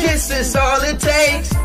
This is all it takes.